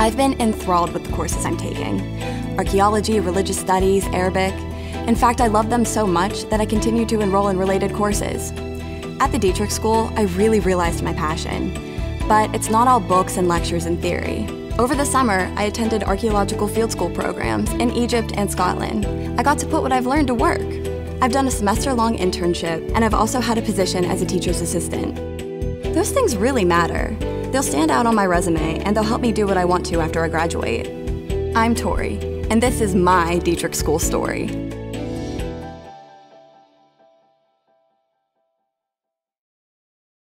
I've been enthralled with the courses I'm taking archaeology, religious studies, Arabic. In fact, I love them so much that I continue to enroll in related courses. At the Dietrich School, I really realized my passion. But it's not all books and lectures and theory. Over the summer, I attended archaeological field school programs in Egypt and Scotland. I got to put what I've learned to work. I've done a semester long internship, and I've also had a position as a teacher's assistant. Those things really matter. They'll stand out on my resume and they'll help me do what I want to after I graduate. I'm Tori, and this is my Dietrich School story.